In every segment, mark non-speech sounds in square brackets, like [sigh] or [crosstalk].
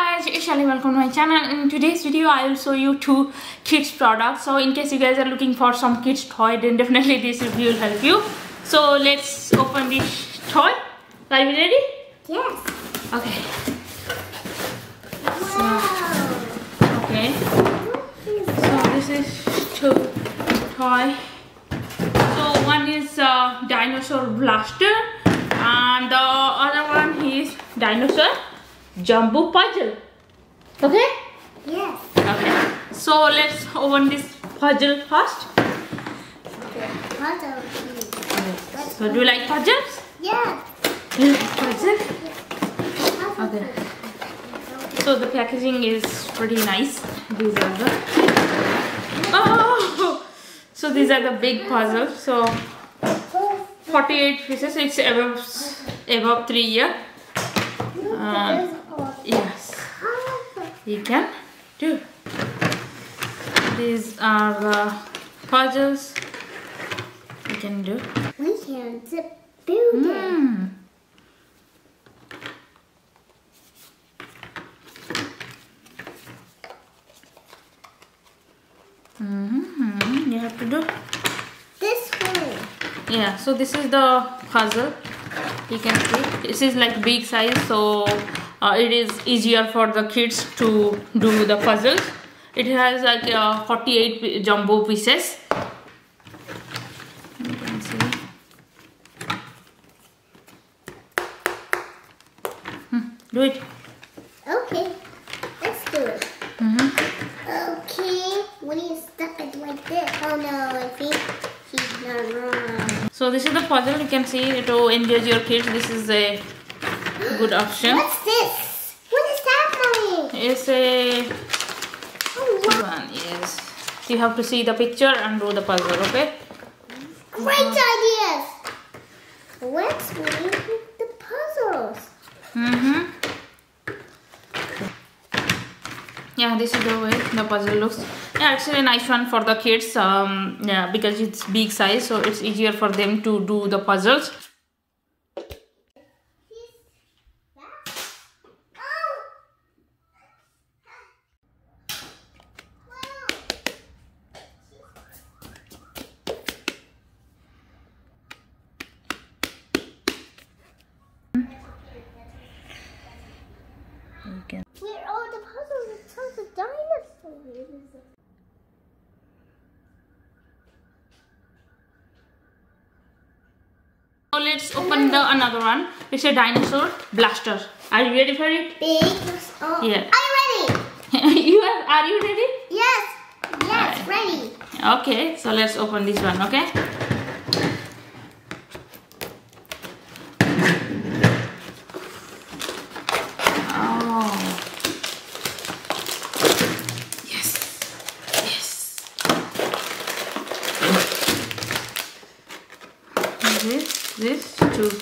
guys it's Shelly welcome to my channel. In today's video I will show you two kids products. So in case you guys are looking for some kids toy then definitely [laughs] this review will help you. So let's open this toy. Are you ready? Yes. okay. Wow. okay. So this is two toy. So one is uh, dinosaur blaster and the other one is dinosaur jumbo puzzle okay Yes. Okay, so let's open this puzzle first. Okay. Puzzle. So, do you like puzzles? Yeah. Do you like Okay. So the packaging is pretty nice. These are the oh, so these are the big puzzles. So 48 pieces. It's above above three year. Um, yes, you can do. These are the puzzles you can do. We can zip build it. Hmm. You have to do. This way. Yeah. So this is the puzzle. You can see this is like big size, so uh, it is easier for the kids to do the puzzles. It has like uh, 48 jumbo pieces. You can see. Hmm, Do it. Okay. Let's do it. Mm-hmm. Okay. When you step it like this. Oh no, I think he's not wrong. So this is the puzzle. You can see to engage your kids. This is a good option. What's this? What is happening? It's a Oh, wow. one. Yes. You have to see the picture and do the puzzle. Okay. Great ideas. Let's make the puzzles. Mm-hmm. Yeah, this is the way the puzzle looks. Yeah, it's a nice one for the kids. Um, yeah, because it's big size, so it's easier for them to do the puzzles. You can. Where are the puzzles? It sounds a dinosaur. So let's open the another one. It's a dinosaur blaster. Are you ready for it? Big. Oh. Yeah. Are you ready? [laughs] you are, are you ready? Yes. Yes, Alright. ready. Okay, so let's open this one, okay? Oh. Yes. Yes. This, too.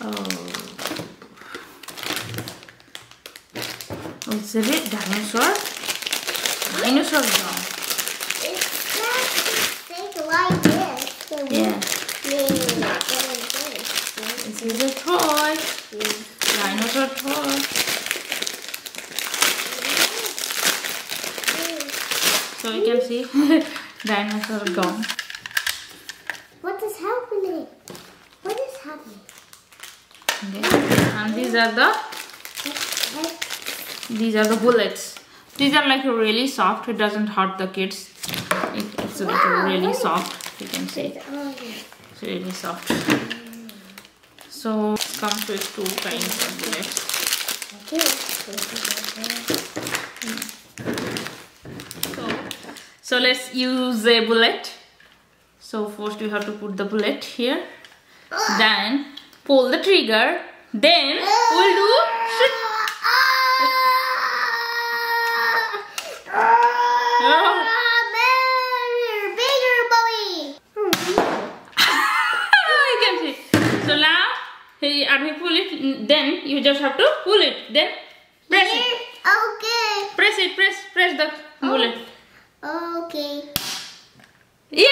Oh. Um, What's it? Dinosaur? Dinosaur dog. It's like this. So Yeah. this. This is a toy. Dinosaur toy. So you can see [laughs] dinosaur gone. What is happening? And these are the these are the bullets. These are like really soft. It doesn't hurt the kids. It, it's like really soft. You can see it's really soft. So it comes with two kinds of bullets. So, so let's use a bullet. So first you have to put the bullet here. Then pull the trigger. Then we'll do shoot. [laughs] Oh. you can see. So now, hey, and we pull it. Then you just have to pull it. Then press it. Okay. Press it. Press. Press the bullet. Oh, okay. Yeah.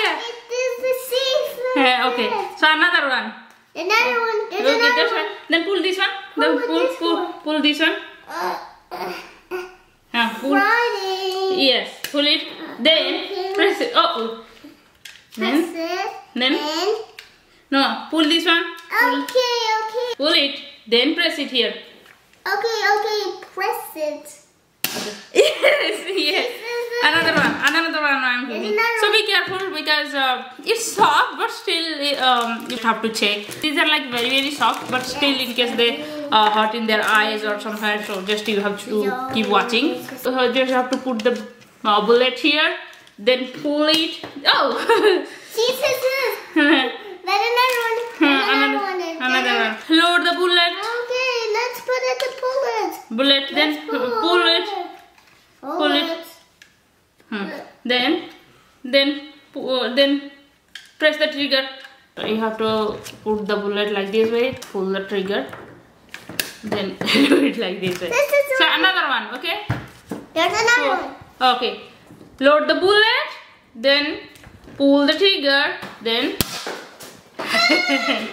Yeah. It is the safe. Yeah, okay. So another one. Another one. There's Okay, another that's one. Then pull this one. Then Pull with pull, this pull, one. pull this one. Uh, uh, pull. Friday. Yes, pull it. Then Okay. press it. Oh, oh. Press Then it. then And no, pull this one. Pull, okay, okay, pull it. Then press it here. okay, okay. Press it. [laughs] yes, yes. Another one, another one I'm doing. So be careful because uh, it's soft, but still um, you have to check. These are like very very soft, but still in case they uh, hurt in their eyes or somewhere, so just you have to keep watching. So just have to put the uh, bullet here, then pull it. Oh. [laughs] [laughs] Then another one. Another, another, one. and another then one. Load the bullet, Okay, let's put it the bullet. bullet, then Let's pull, pull it. Pull it. Hmm. Then, then, pu- uh, then press the trigger. You have to put the bullet like this way, pull the trigger, then [laughs] do it like this way. This So another one, okay? There's another one. Okay. Load the bullet, then pull the trigger, then [laughs]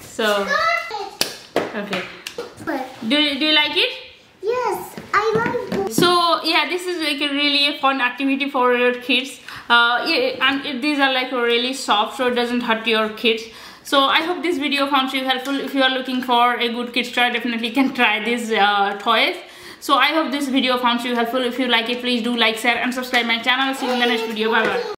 so okay. Do do you like it? Yes, I like this. So yeah, this is like a really a fun activity for your kids. Uh, and these are like really soft, so it doesn't hurt your kids. So I hope this video found you helpful. If you are looking for a good kids toy, definitely can try these uh, toys. So I hope this video found you helpful. If you like it, please do like, share, and subscribe my channel. See you in the next video. Bye bye.